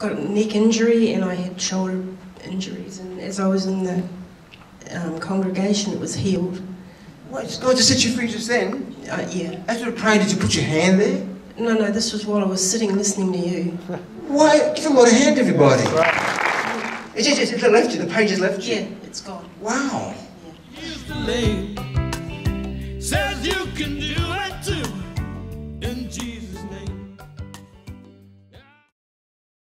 got a neck injury and I had shoulder injuries, and as I was in the um, congregation, it was healed. What, God just set you free just then? Uh, yeah. After praying, did you put your hand there? No, no, this was while I was sitting listening to you. Why? Give a lot of hand, everybody. It's just, it's, it's left you, the page has left you. Yeah, it's gone. Wow.